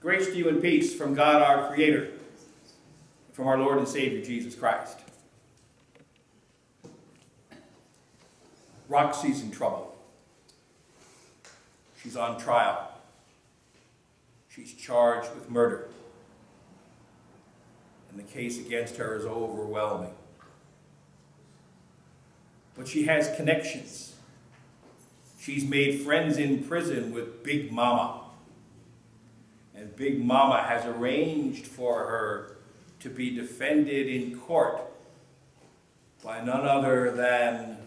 Grace to you and peace from God our Creator, from our Lord and Savior Jesus Christ. Roxie's in trouble. She's on trial. She's charged with murder. And the case against her is overwhelming. But she has connections. She's made friends in prison with Big Mama. And Big Mama has arranged for her to be defended in court by none other than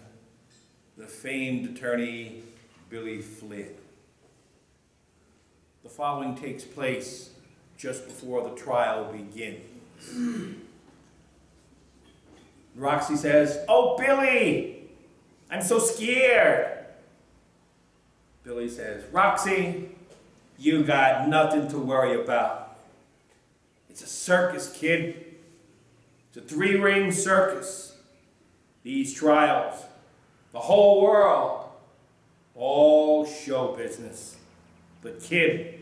the famed attorney Billy Flynn. The following takes place just before the trial begins. Roxie says, Oh, Billy, I'm so scared. Billy says, Roxie, you got nothing to worry about. It's a circus, kid. It's a three-ring circus. These trials, the whole world, all show business. But kid,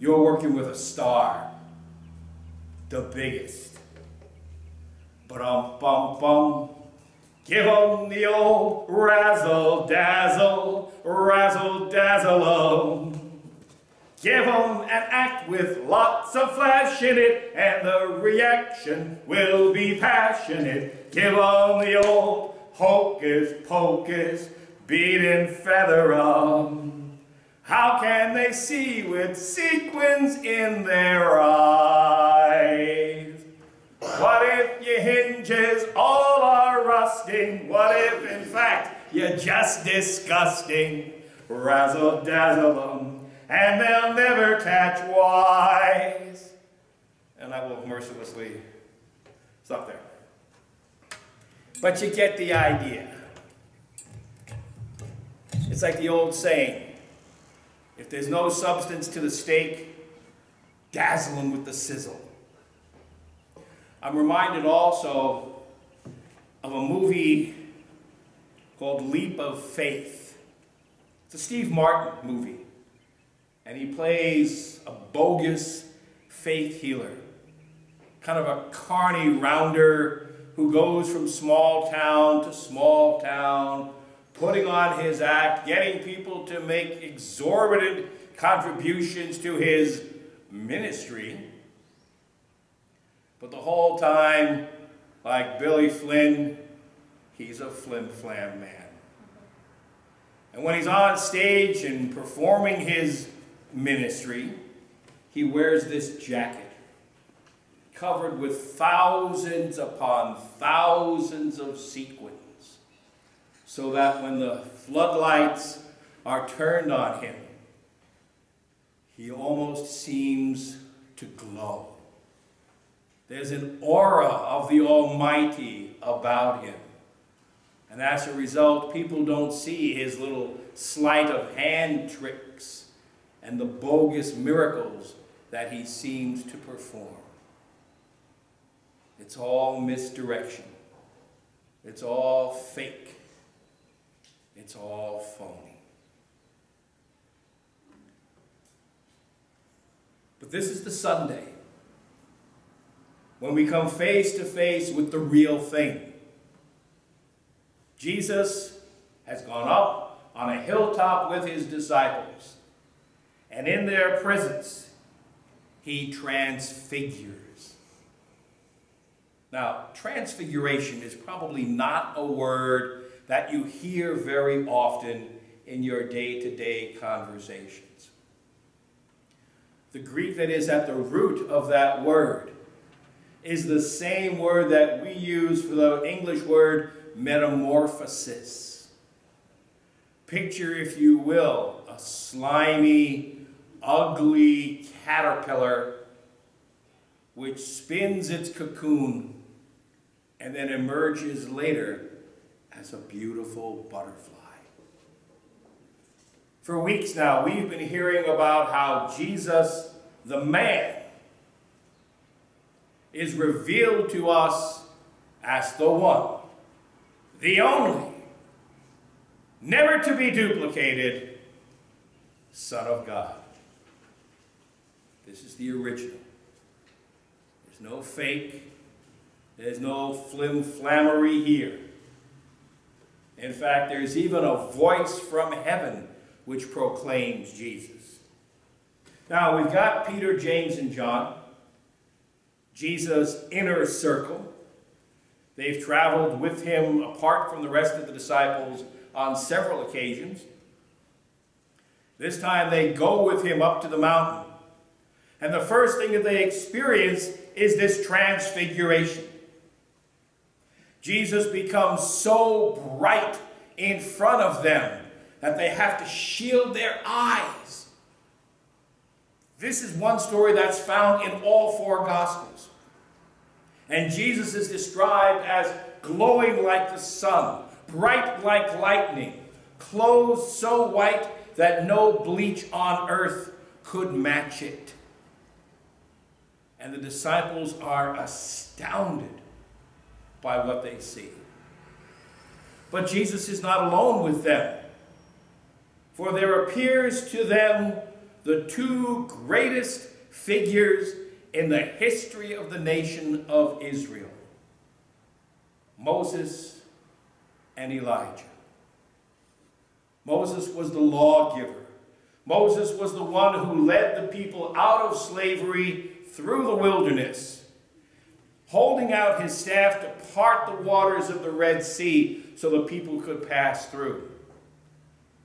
you're working with a star, the biggest. But um bum bum, give 'em the old razzle dazzle, razzle dazzle. Give 'em an act with lots of flash in it, and the reaction will be passionate. Give 'em the old hocus pocus, beating feather 'em. How can they see with sequins in their eyes? What if your hinges all are rusting? What if, in fact, you're just disgusting? Razzle dazzle 'em and they'll never catch wise. And I will mercilessly stop there. But you get the idea. It's like the old saying, if there's no substance to the steak, dazzle them with the sizzle. I'm reminded also of a movie called Leap of Faith. It's a Steve Martin movie and he plays a bogus faith healer, kind of a carny rounder who goes from small town to small town, putting on his act, getting people to make exorbitant contributions to his ministry. But the whole time, like Billy Flynn, he's a flim-flam man. And when he's on stage and performing his ministry, he wears this jacket covered with thousands upon thousands of sequins, so that when the floodlights are turned on him, he almost seems to glow. There's an aura of the Almighty about him. And as a result, people don't see his little sleight of hand tricks and the bogus miracles that he seems to perform. It's all misdirection. It's all fake. It's all phony. But this is the Sunday when we come face to face with the real thing. Jesus has gone up on a hilltop with his disciples and in their presence he transfigures. Now, transfiguration is probably not a word that you hear very often in your day-to-day -day conversations. The Greek that is at the root of that word is the same word that we use for the English word metamorphosis. Picture, if you will, a slimy, ugly caterpillar which spins its cocoon and then emerges later as a beautiful butterfly. For weeks now, we've been hearing about how Jesus, the man, is revealed to us as the one, the only, never to be duplicated Son of God. This is the original. There's no fake. There's no flim-flammery here. In fact, there's even a voice from heaven which proclaims Jesus. Now, we've got Peter, James, and John, Jesus' inner circle. They've traveled with him apart from the rest of the disciples on several occasions. This time they go with him up to the mountain. And the first thing that they experience is this transfiguration. Jesus becomes so bright in front of them that they have to shield their eyes. This is one story that's found in all four Gospels. And Jesus is described as glowing like the sun, bright like lightning, clothes so white that no bleach on earth could match it. And the disciples are astounded by what they see. But Jesus is not alone with them, for there appears to them the two greatest figures in the history of the nation of Israel Moses and Elijah. Moses was the lawgiver. Moses was the one who led the people out of slavery through the wilderness, holding out his staff to part the waters of the Red Sea so the people could pass through.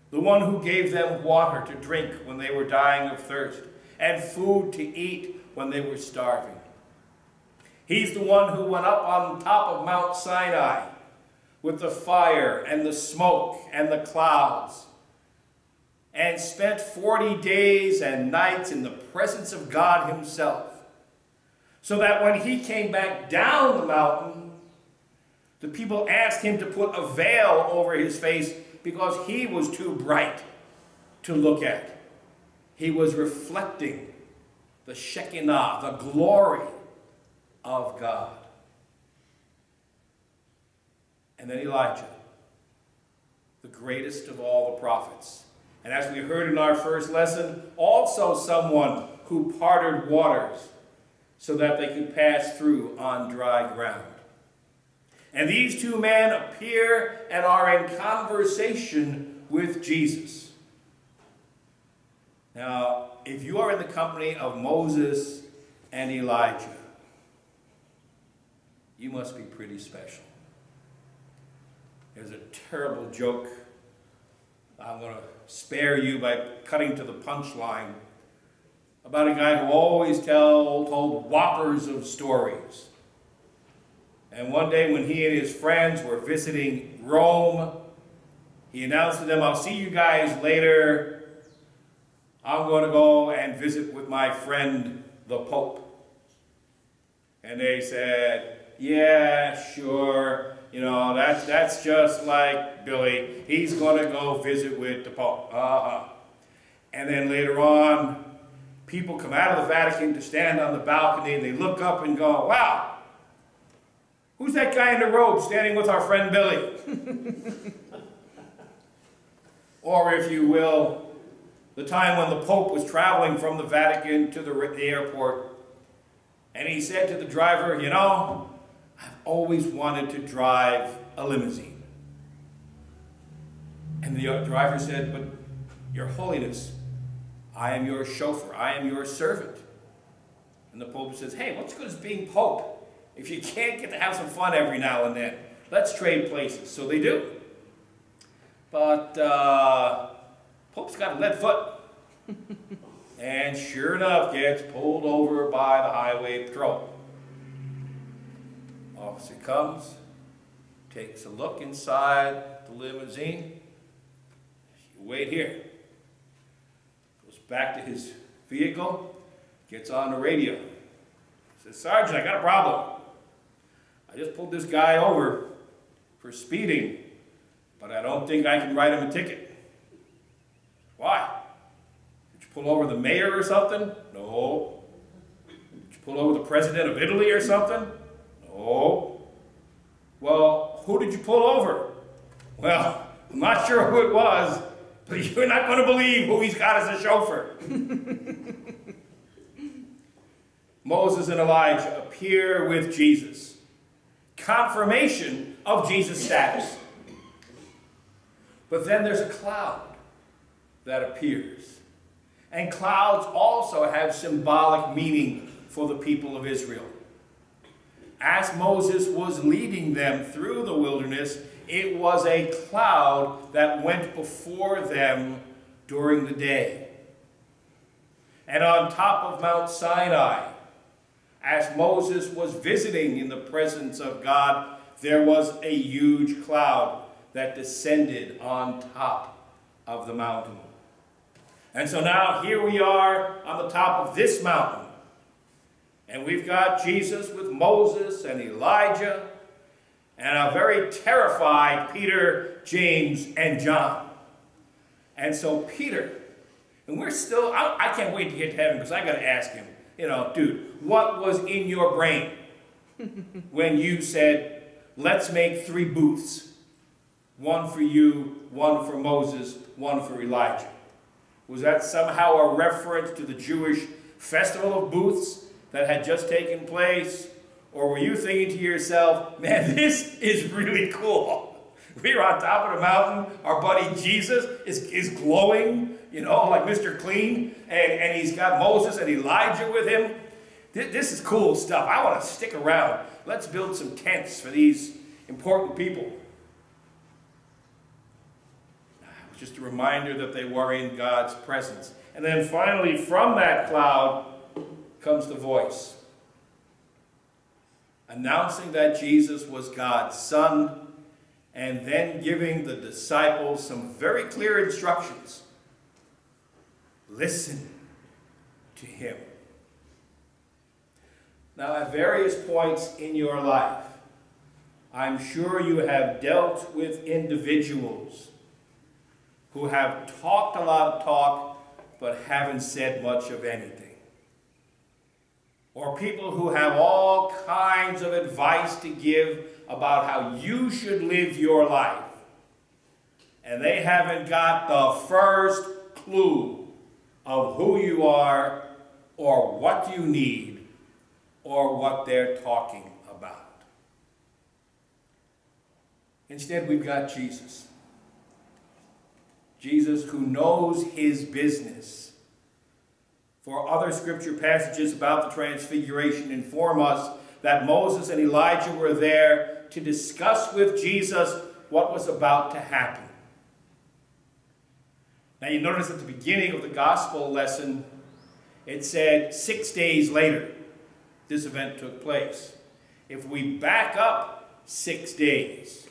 The one who gave them water to drink when they were dying of thirst and food to eat when they were starving. He's the one who went up on top of Mount Sinai with the fire and the smoke and the clouds and spent 40 days and nights in the presence of God himself. So that when he came back down the mountain, the people asked him to put a veil over his face because he was too bright to look at. He was reflecting the Shekinah, the glory of God. And then Elijah, the greatest of all the prophets. And as we heard in our first lesson, also someone who parted waters so that they could pass through on dry ground. And these two men appear and are in conversation with Jesus. Now, if you are in the company of Moses and Elijah, you must be pretty special. There's a terrible joke. I'm going to spare you by cutting to the punchline about a guy who always tell, told whoppers of stories. And one day when he and his friends were visiting Rome, he announced to them, I'll see you guys later. I'm going to go and visit with my friend, the Pope. And they said, yeah, sure. You know, that's, that's just like Billy. He's going to go visit with the Pope. Uh-huh. And then later on, people come out of the Vatican to stand on the balcony and they look up and go, wow, who's that guy in the robe standing with our friend Billy? or if you will, the time when the Pope was traveling from the Vatican to the, the airport, and he said to the driver, you know, I've always wanted to drive a limousine. And the driver said, but your holiness, I am your chauffeur, I am your servant. And the Pope says, hey, what's good as being Pope if you can't get to have some fun every now and then? Let's trade places. So they do. But uh, Pope's got a lead foot. and sure enough, gets pulled over by the highway patrol. Officer comes, takes a look inside the limousine. You wait here. Back to his vehicle, gets on the radio. Says, Sergeant, I got a problem. I just pulled this guy over for speeding, but I don't think I can write him a ticket. Why? Did you pull over the mayor or something? No. Did you pull over the president of Italy or something? No. Well, who did you pull over? Well, I'm not sure who it was, but you're not going to believe who he's got as a chauffeur. Moses and Elijah appear with Jesus. Confirmation of Jesus' status. But then there's a cloud that appears. And clouds also have symbolic meaning for the people of Israel. As Moses was leading them through the wilderness, it was a cloud that went before them during the day. And on top of Mount Sinai, as Moses was visiting in the presence of God, there was a huge cloud that descended on top of the mountain. And so now here we are on the top of this mountain. And we've got Jesus with Moses and Elijah and a very terrified Peter, James, and John. And so Peter, and we're still, I, I can't wait to get to heaven because I got to ask him, you know, dude, what was in your brain when you said, let's make three booths? One for you, one for Moses, one for Elijah. Was that somehow a reference to the Jewish festival of booths that had just taken place? Or were you thinking to yourself, man, this is really cool. We're on top of the mountain. Our buddy Jesus is, is glowing, you know, like Mr. Clean. And, and he's got Moses and Elijah with him. This is cool stuff. I want to stick around. Let's build some tents for these important people. Just a reminder that they were in God's presence. And then finally, from that cloud comes the voice announcing that Jesus was God's Son, and then giving the disciples some very clear instructions. Listen to him. Now, at various points in your life, I'm sure you have dealt with individuals who have talked a lot of talk but haven't said much of anything. Or people who have all kinds of advice to give about how you should live your life. And they haven't got the first clue of who you are or what you need or what they're talking about. Instead, we've got Jesus. Jesus who knows his business. For other scripture passages about the transfiguration inform us that Moses and Elijah were there to discuss with Jesus what was about to happen. Now you notice at the beginning of the gospel lesson, it said six days later this event took place. If we back up six days,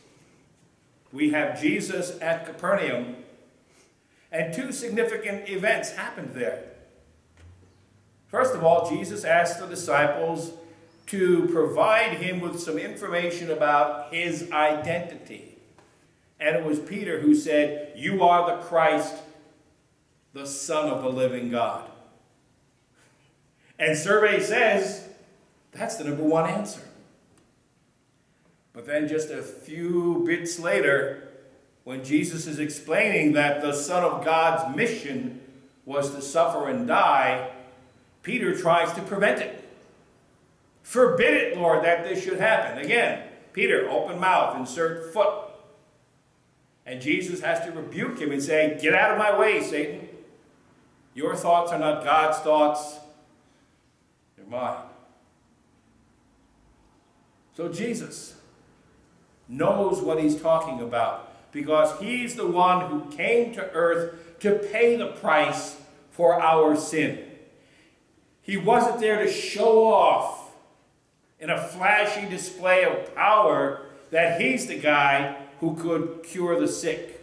we have Jesus at Capernaum and two significant events happened there. First of all, Jesus asked the disciples to provide him with some information about his identity. And it was Peter who said, You are the Christ, the Son of the living God. And survey says that's the number one answer. But then just a few bits later, when Jesus is explaining that the Son of God's mission was to suffer and die, Peter tries to prevent it. Forbid it, Lord, that this should happen. Again, Peter, open mouth, insert foot. And Jesus has to rebuke him and say, Get out of my way, Satan. Your thoughts are not God's thoughts, they're mine. So Jesus knows what he's talking about because he's the one who came to earth to pay the price for our sin. He wasn't there to show off in a flashy display of power that he's the guy who could cure the sick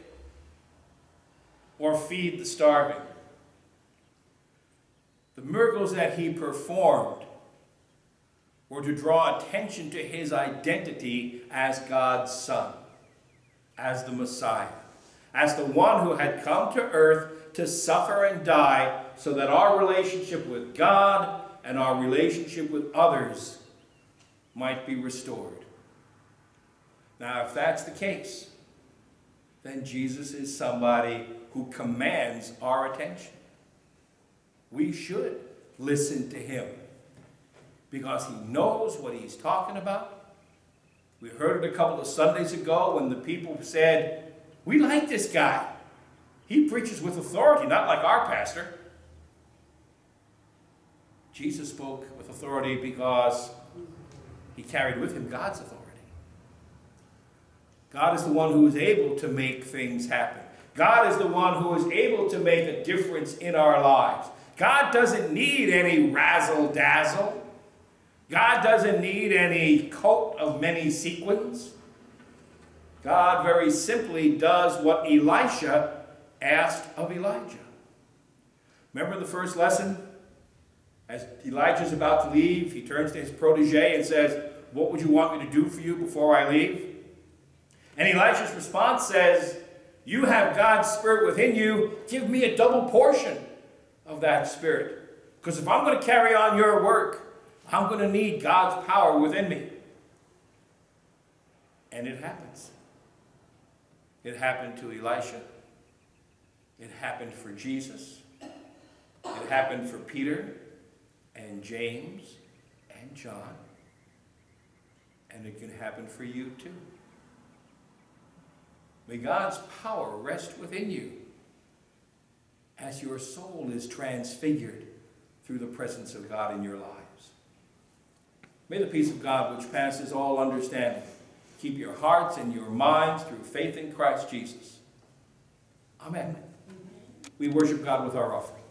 or feed the starving. The miracles that he performed were to draw attention to his identity as God's Son as the Messiah, as the one who had come to earth to suffer and die so that our relationship with God and our relationship with others might be restored. Now, if that's the case, then Jesus is somebody who commands our attention. We should listen to him. because he knows what he's talking about. We heard it a couple of Sundays ago when the people said, We like this guy. He preaches with authority, not like our pastor. Jesus spoke with authority because he carried with him God's authority. God is the one who is able to make things happen. God is the one who is able to make a difference in our lives. God doesn't need any razzle dazzle. God doesn't need any coat of many sequins. God very simply does what Elisha asked of Elijah. Remember the first lesson? As Elijah's about to leave, he turns to his protege and says, What would you want me to do for you before I leave? And Elisha's response says, You have God's Spirit within you. Give me a double portion of that Spirit. Because if I'm going to carry on your work, I'm going to need God's power within me. And it happens. It happened to Elisha. It happened for Jesus. It happened for Peter and James and John. And it can happen for you too. May God's power rest within you as your soul is transfigured through the presence of God in your lives. May the peace of God, which passes all understanding, keep your hearts and your minds through faith in Christ Jesus. Amen. We worship God with our offering.